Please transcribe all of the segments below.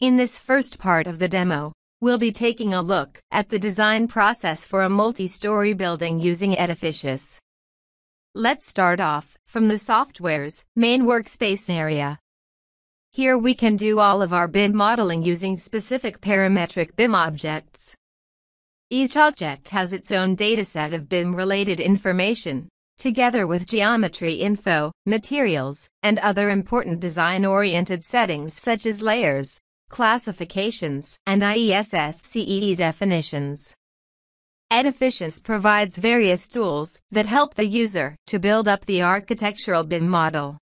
In this first part of the demo, we'll be taking a look at the design process for a multi-story building using Edificius. Let's start off from the software's main workspace area. Here we can do all of our BIM modeling using specific parametric BIM objects. Each object has its own dataset of BIM-related information, together with geometry info, materials, and other important design-oriented settings such as layers, classifications, and IFC definitions. Edificius provides various tools that help the user to build up the architectural BIM model.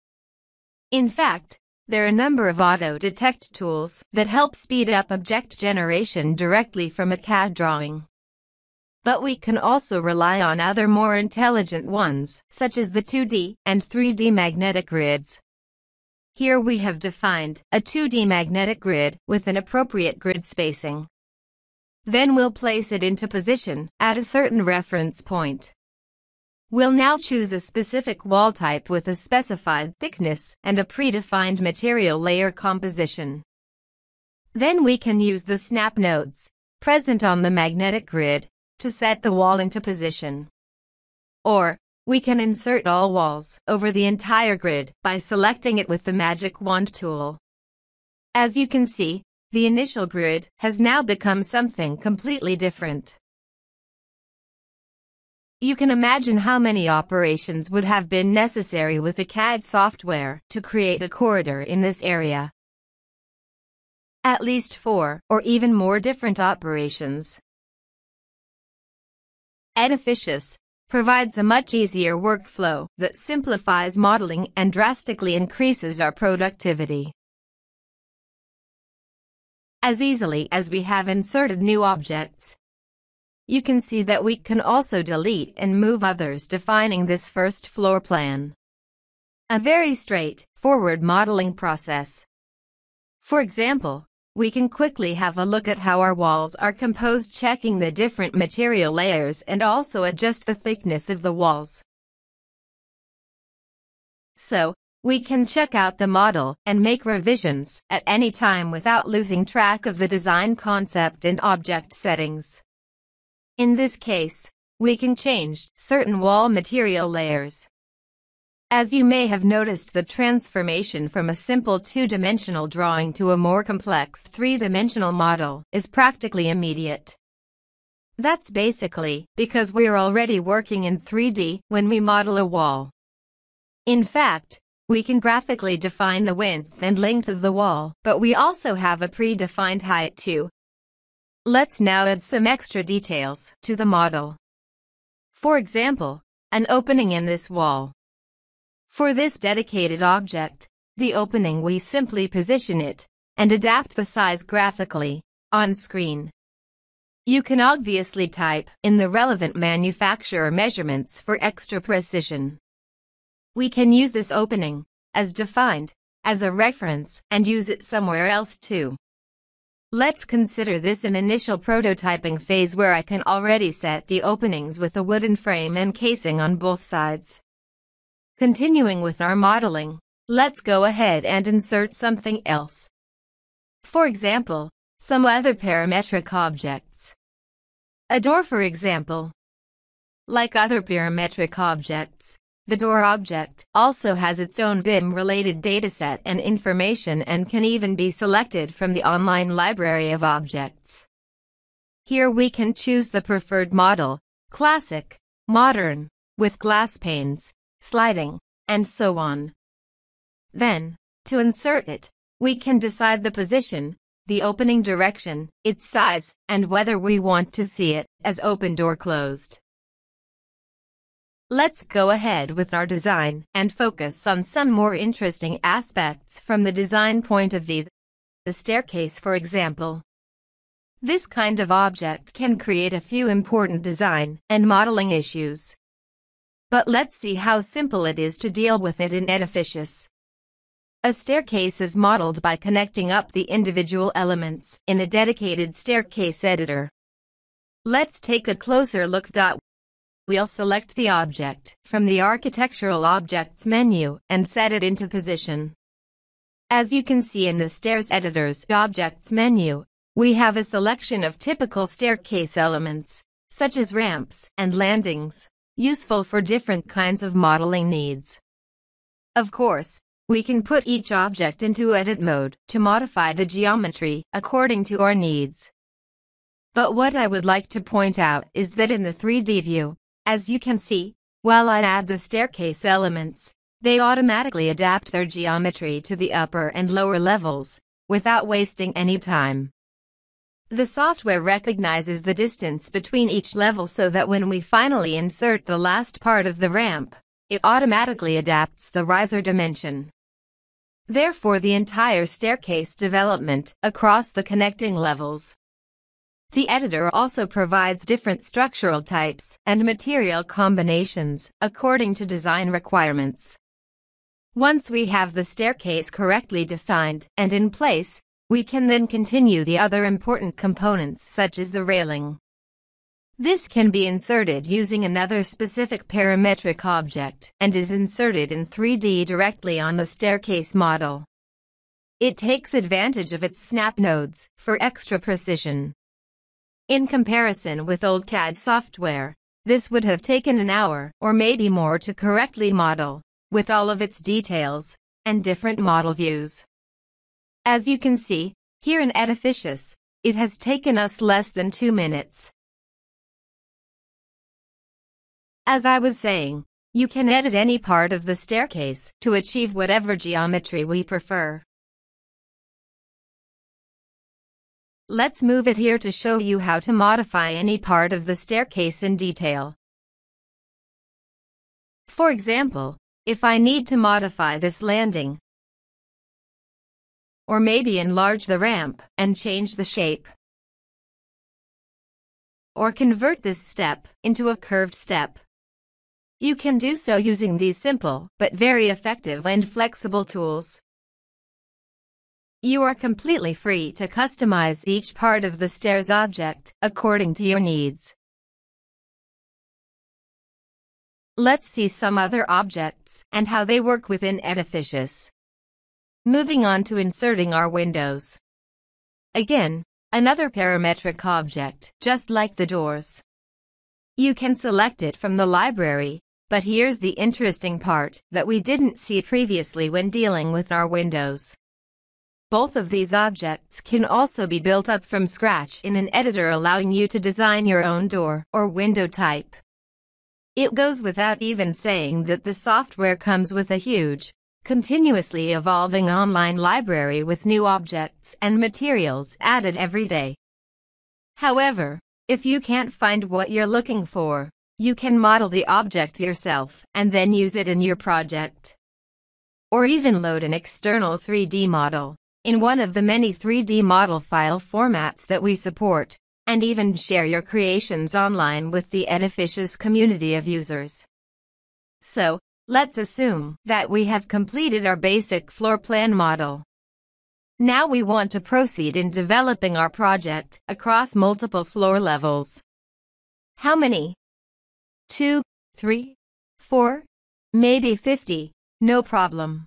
In fact, there are a number of auto-detect tools that help speed up object generation directly from a CAD drawing. But we can also rely on other more intelligent ones, such as the 2D and 3D magnetic grids. Here we have defined a 2D magnetic grid with an appropriate grid spacing. Then we'll place it into position at a certain reference point. We'll now choose a specific wall type with a specified thickness and a predefined material layer composition. Then we can use the snap nodes present on the magnetic grid to set the wall into position. Or, we can insert all walls over the entire grid by selecting it with the Magic Wand tool. As you can see, the initial grid has now become something completely different. You can imagine how many operations would have been necessary with the CAD software to create a corridor in this area. At least four or even more different operations. Edificius provides a much easier workflow that simplifies modeling and drastically increases our productivity. As easily as we have inserted new objects, you can see that we can also delete and move others defining this first floor plan. A very straightforward modeling process. For example, we can quickly have a look at how our walls are composed checking the different material layers and also adjust the thickness of the walls. So, we can check out the model and make revisions at any time without losing track of the design concept and object settings. In this case, we can change certain wall material layers. As you may have noticed the transformation from a simple two-dimensional drawing to a more complex three-dimensional model is practically immediate. That's basically because we're already working in 3D when we model a wall. In fact, we can graphically define the width and length of the wall, but we also have a predefined height too, Let's now add some extra details to the model. For example, an opening in this wall. For this dedicated object, the opening we simply position it and adapt the size graphically on screen. You can obviously type in the relevant manufacturer measurements for extra precision. We can use this opening, as defined, as a reference and use it somewhere else too. Let's consider this an initial prototyping phase where I can already set the openings with a wooden frame and casing on both sides. Continuing with our modeling, let's go ahead and insert something else. For example, some other parametric objects. A door for example. Like other parametric objects, the door object also has its own BIM-related dataset and information and can even be selected from the online library of objects. Here we can choose the preferred model, classic, modern, with glass panes, sliding, and so on. Then, to insert it, we can decide the position, the opening direction, its size, and whether we want to see it as opened or closed. Let's go ahead with our design and focus on some more interesting aspects from the design point of view. The staircase, for example. This kind of object can create a few important design and modeling issues. But let's see how simple it is to deal with it in Edificius. A staircase is modeled by connecting up the individual elements in a dedicated staircase editor. Let's take a closer look. We'll select the object from the Architectural Objects menu and set it into position. As you can see in the Stairs Editor's Objects menu, we have a selection of typical staircase elements, such as ramps and landings, useful for different kinds of modeling needs. Of course, we can put each object into edit mode to modify the geometry according to our needs. But what I would like to point out is that in the 3D view, as you can see, while I add the staircase elements, they automatically adapt their geometry to the upper and lower levels, without wasting any time. The software recognizes the distance between each level so that when we finally insert the last part of the ramp, it automatically adapts the riser dimension. Therefore the entire staircase development across the connecting levels. The editor also provides different structural types and material combinations according to design requirements. Once we have the staircase correctly defined and in place, we can then continue the other important components such as the railing. This can be inserted using another specific parametric object and is inserted in 3D directly on the staircase model. It takes advantage of its snap nodes for extra precision. In comparison with old CAD software, this would have taken an hour or maybe more to correctly model, with all of its details and different model views. As you can see, here in Edificius, it has taken us less than two minutes. As I was saying, you can edit any part of the staircase to achieve whatever geometry we prefer. Let's move it here to show you how to modify any part of the staircase in detail. For example, if I need to modify this landing, or maybe enlarge the ramp and change the shape, or convert this step into a curved step. You can do so using these simple but very effective and flexible tools. You are completely free to customize each part of the stairs object according to your needs. Let's see some other objects and how they work within Edificius. Moving on to inserting our windows. Again, another parametric object, just like the doors. You can select it from the library but here's the interesting part that we didn't see previously when dealing with our windows. Both of these objects can also be built up from scratch in an editor allowing you to design your own door or window type. It goes without even saying that the software comes with a huge, continuously evolving online library with new objects and materials added every day. However, if you can't find what you're looking for, you can model the object yourself and then use it in your project. Or even load an external 3D model in one of the many 3D model file formats that we support, and even share your creations online with the Edificius community of users. So, let's assume that we have completed our basic floor plan model. Now we want to proceed in developing our project across multiple floor levels. How many? two, three, four, maybe 50, no problem.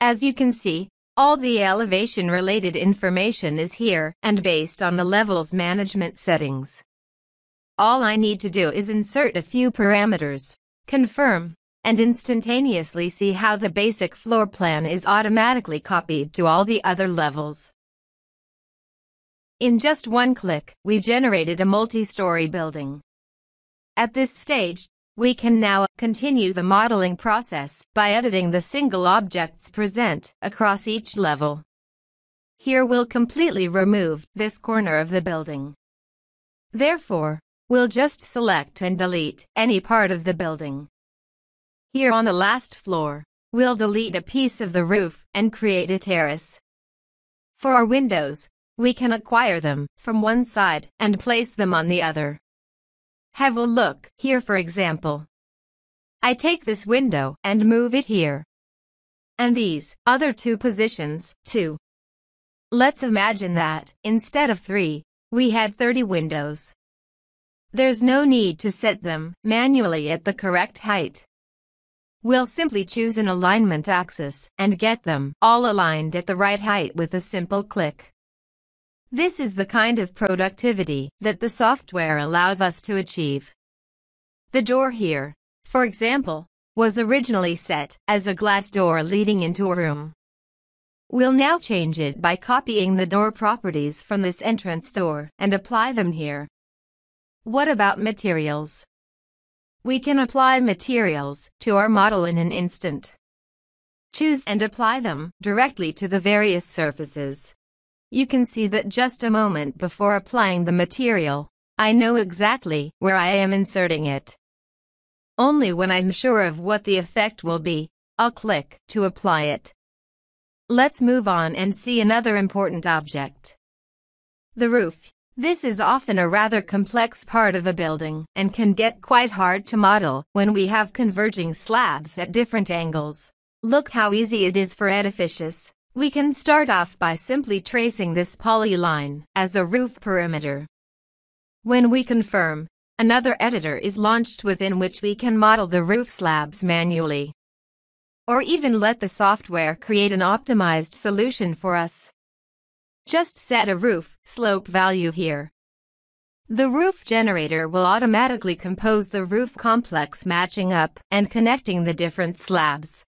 As you can see, all the elevation related information is here and based on the level's management settings. All I need to do is insert a few parameters, confirm, and instantaneously see how the basic floor plan is automatically copied to all the other levels. In just one click, we generated a multi-story building. At this stage, we can now continue the modeling process by editing the single objects present across each level. Here we'll completely remove this corner of the building. Therefore, we'll just select and delete any part of the building. Here on the last floor, we'll delete a piece of the roof and create a terrace. For our windows, we can acquire them from one side and place them on the other. Have a look here for example. I take this window and move it here. And these other two positions, too. Let's imagine that, instead of three, we had 30 windows. There's no need to set them manually at the correct height. We'll simply choose an alignment axis and get them all aligned at the right height with a simple click. This is the kind of productivity that the software allows us to achieve. The door here, for example, was originally set as a glass door leading into a room. We'll now change it by copying the door properties from this entrance door and apply them here. What about materials? We can apply materials to our model in an instant. Choose and apply them directly to the various surfaces. You can see that just a moment before applying the material, I know exactly where I am inserting it. Only when I'm sure of what the effect will be, I'll click to apply it. Let's move on and see another important object. The roof. This is often a rather complex part of a building and can get quite hard to model when we have converging slabs at different angles. Look how easy it is for Edificius. We can start off by simply tracing this polyline as a roof perimeter. When we confirm, another editor is launched within which we can model the roof slabs manually. Or even let the software create an optimized solution for us. Just set a roof slope value here. The roof generator will automatically compose the roof complex matching up and connecting the different slabs.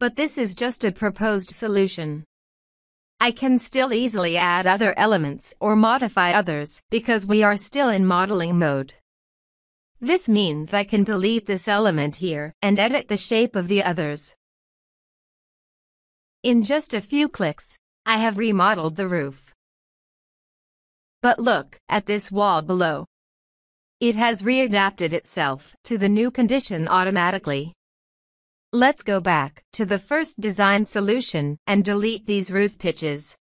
But this is just a proposed solution. I can still easily add other elements or modify others because we are still in modeling mode. This means I can delete this element here and edit the shape of the others. In just a few clicks, I have remodeled the roof. But look at this wall below. It has readapted itself to the new condition automatically. Let's go back to the first design solution and delete these roof pitches.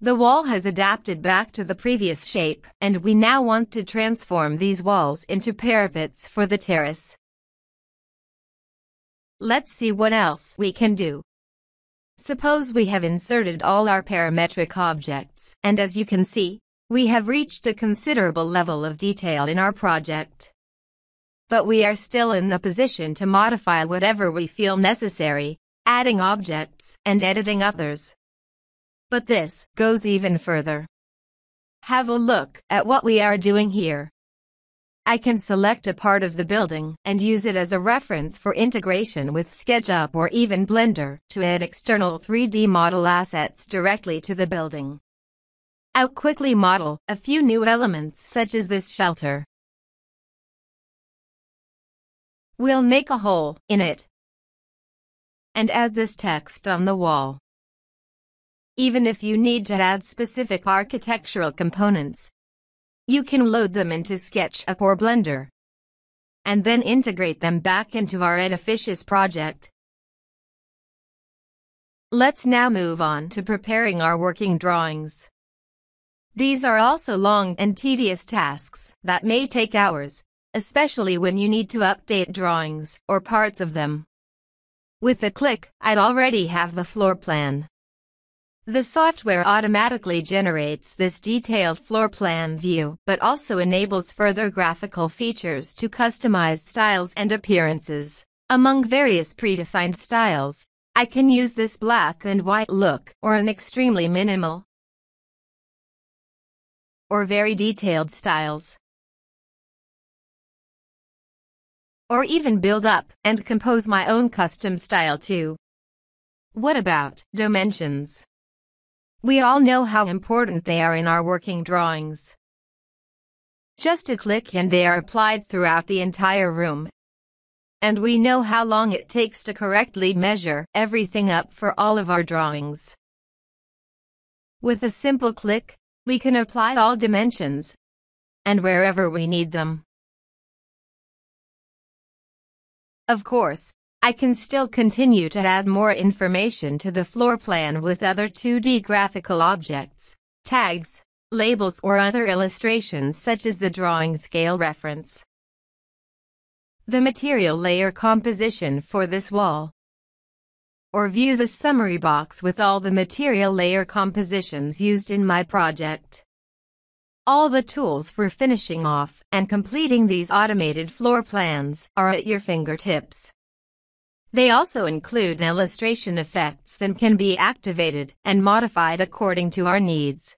The wall has adapted back to the previous shape and we now want to transform these walls into parapets for the terrace. Let's see what else we can do. Suppose we have inserted all our parametric objects, and as you can see, we have reached a considerable level of detail in our project. But we are still in the position to modify whatever we feel necessary, adding objects and editing others. But this goes even further. Have a look at what we are doing here. I can select a part of the building and use it as a reference for integration with SketchUp or even Blender to add external 3D model assets directly to the building. I'll quickly model a few new elements such as this shelter. We'll make a hole in it and add this text on the wall. Even if you need to add specific architectural components, you can load them into SketchUp or Blender and then integrate them back into our Edificius project. Let's now move on to preparing our working drawings. These are also long and tedious tasks that may take hours, especially when you need to update drawings or parts of them. With a click, I'd already have the floor plan. The software automatically generates this detailed floor plan view, but also enables further graphical features to customize styles and appearances. Among various predefined styles, I can use this black and white look, or an extremely minimal, or very detailed styles. Or even build up and compose my own custom style too. What about dimensions? We all know how important they are in our working drawings. Just a click and they are applied throughout the entire room. And we know how long it takes to correctly measure everything up for all of our drawings. With a simple click, we can apply all dimensions and wherever we need them. Of course, I can still continue to add more information to the floor plan with other 2D graphical objects, tags, labels or other illustrations such as the drawing scale reference. The material layer composition for this wall. Or view the summary box with all the material layer compositions used in my project. All the tools for finishing off and completing these automated floor plans are at your fingertips. They also include illustration effects that can be activated and modified according to our needs.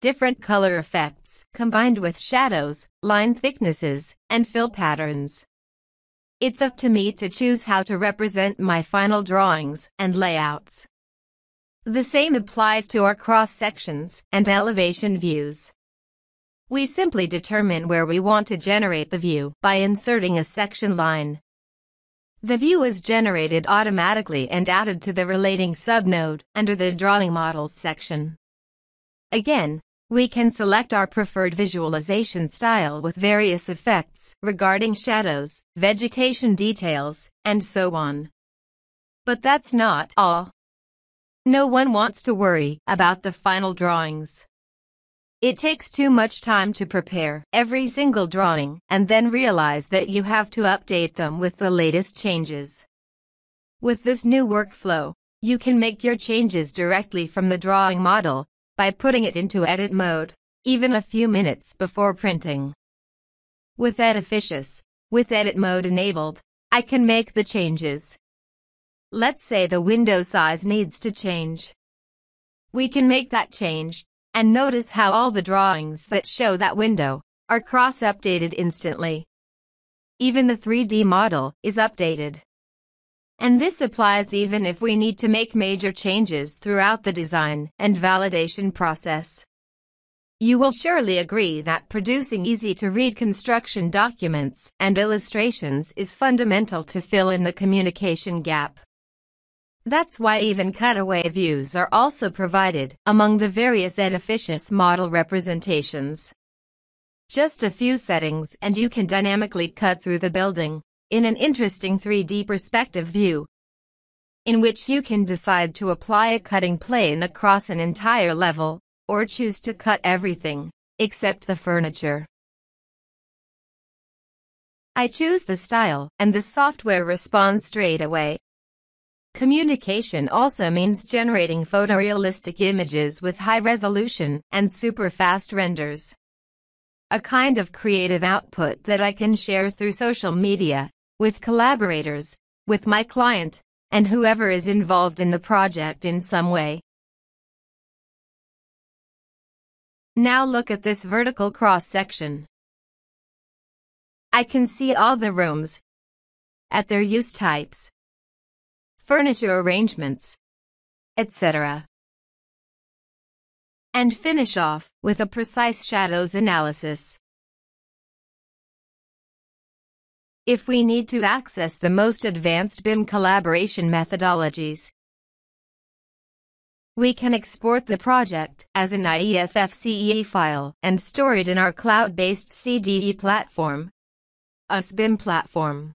Different color effects, combined with shadows, line thicknesses, and fill patterns. It's up to me to choose how to represent my final drawings and layouts. The same applies to our cross sections and elevation views. We simply determine where we want to generate the view by inserting a section line. The view is generated automatically and added to the relating subnode under the Drawing Models section. Again, we can select our preferred visualization style with various effects regarding shadows, vegetation details, and so on. But that's not all. No one wants to worry about the final drawings. It takes too much time to prepare every single drawing and then realize that you have to update them with the latest changes. With this new workflow, you can make your changes directly from the drawing model by putting it into edit mode, even a few minutes before printing. With Edificius, with edit mode enabled, I can make the changes. Let's say the window size needs to change. We can make that change and notice how all the drawings that show that window are cross-updated instantly. Even the 3D model is updated. And this applies even if we need to make major changes throughout the design and validation process. You will surely agree that producing easy-to-read construction documents and illustrations is fundamental to fill in the communication gap. That's why even cutaway views are also provided among the various Edificius model representations. Just a few settings and you can dynamically cut through the building in an interesting 3D perspective view in which you can decide to apply a cutting plane across an entire level or choose to cut everything except the furniture. I choose the style and the software responds straight away. Communication also means generating photorealistic images with high resolution and super fast renders. A kind of creative output that I can share through social media, with collaborators, with my client, and whoever is involved in the project in some way. Now look at this vertical cross section. I can see all the rooms at their use types furniture arrangements, etc. And finish off with a precise shadows analysis. If we need to access the most advanced BIM collaboration methodologies, we can export the project as an IFC file and store it in our cloud-based CDE platform, usBIM platform.